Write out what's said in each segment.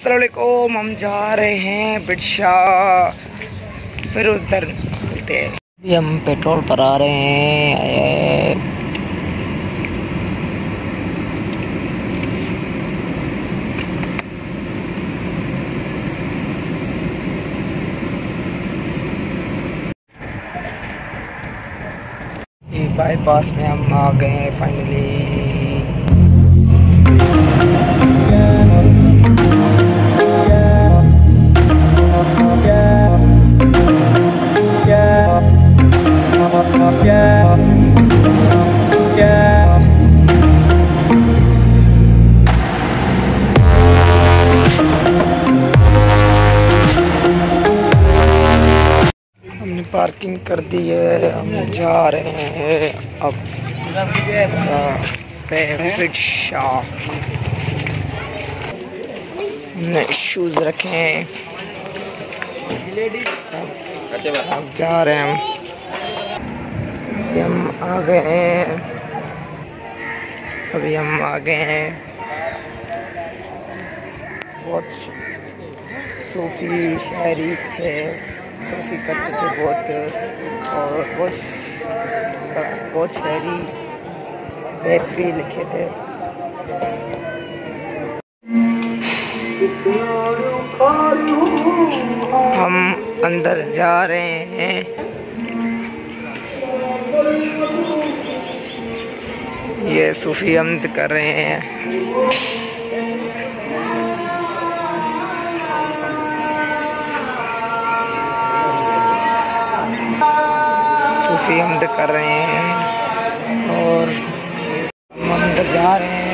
असलकुम हम जा रहे हैं बिरशा फिर उधर मिलते हैं। अभी हम पेट्रोल पर आ रहे हैं बाईपास में हम आ गए हैं फाइनली पार्किंग कर दी है, हम जा रहे हैं अब। हमने शूज़ रखे हैं। अब जा रहे हैं हम। हम आ गए हैं। अभी हम आ गए हैं। बहुत सूफी शायरी थे। सूफी करते थे बहुत, और बहुत बहुत शायरी बैत भी लिखे थे। हम अंदर जा रहे हैं। ये सूफी अमद कर रहे हैं। सूफी हमद कर रहे हैं और हम अंदर जा रहे हैं।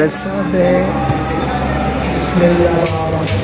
para saber melhor.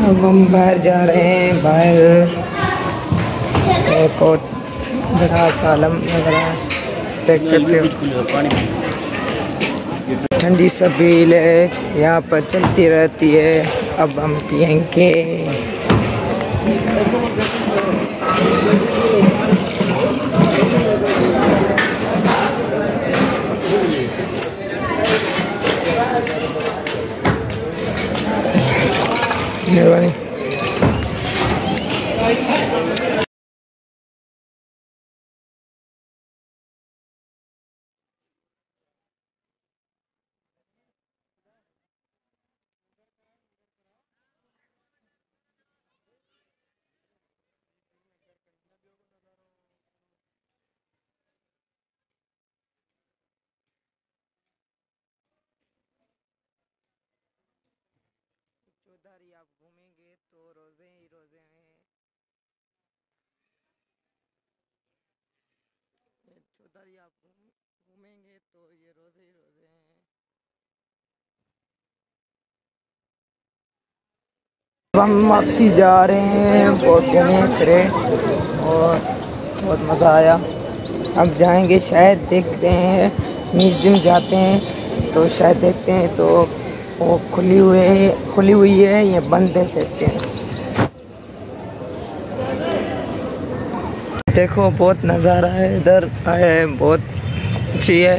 अब हम बाहर जा रहे हैं, बाहर एयरपोर्ट बड़ा सालम वगैरह देख सकते हो। ठंडी सबील है, यहाँ पर चलती रहती है, अब हम पियेंगे। You ready? चौधारी आप घूमेंगे तो रोज़े ही रोज़े हैं। चौधारी, आप घूमेंगे तो ये रोज़े ही रोज़े हैं। हम वापसी जा रहे हैं, बहुत घूमे, फिरे और बहुत मज़ा आया। अब जाएँगे, शायद देखते हैं, म्यूज़ियम जाते हैं तो शायद देखते हैं तो वो खुली हुई खुली हुई है, या बंद है देखते हैं देखो, बहुत नज़ारा है, इधर आया है, बहुत अच्छी है,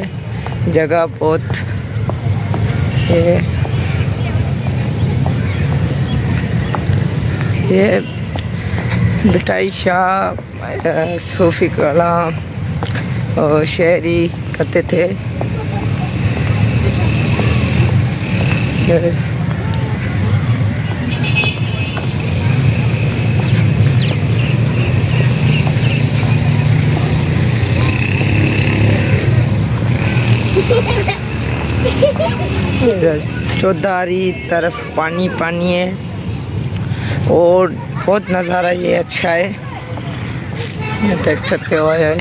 जगह बहुत ये ये बिटाई शाह सूफी कलाम और शहरी करते थे। चौधारी तरफ़ पानी पानी है। और बहुत नज़ारा ये अच्छा है। ये देख सकते हो हैं।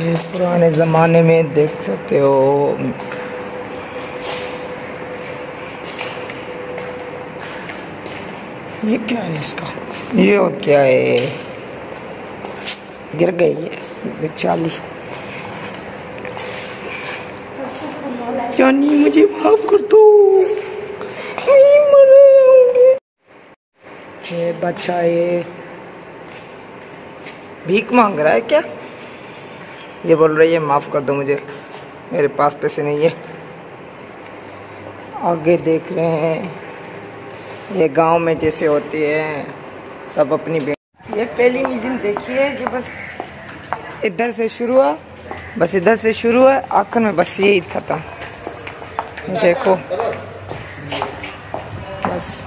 ये पुराने ज़माने में देख सकते हो। ये क्या है इसका? ये और क्या है? गिर गई है चालीस जानी मुझे माफ़ कर दो। बच्चा ये भीख मांग रहा है क्या? ये बोल रही है, माफ़ कर दो मुझे, मेरे पास पैसे नहीं है। आगे देख रहे हैं, ये गाँव में जैसे होती है, सब अपनी ये पहली म्यूज़ियम देखिए जो बस इधर से शुरू हुआ, बस इधर से शुरू हुआ, आखिर में बस यही ख़त्म देखो, बस।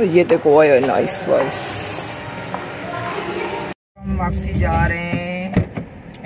ये देखो वाई नाइस वाइस हम वापसी जा रहे हैं।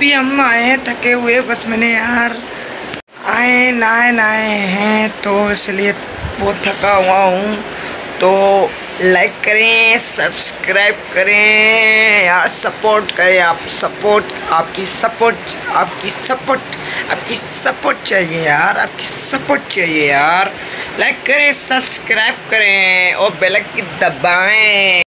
ये भी हम आए हैं, थके हुए, बस मैंने यार आए नहाए नहाए हैं तो इसलिए बहुत थका हुआ हूँ। तो लाइक करें सब्सक्राइब करें, यार सपोर्ट करें आप सपोर्ट आपकी सपोर्ट आपकी सपोर्ट आपकी सपोर्ट चाहिए यार, आपकी सपोर्ट चाहिए यार। लाइक करें सब्सक्राइब करें और बेल की दबाएँ।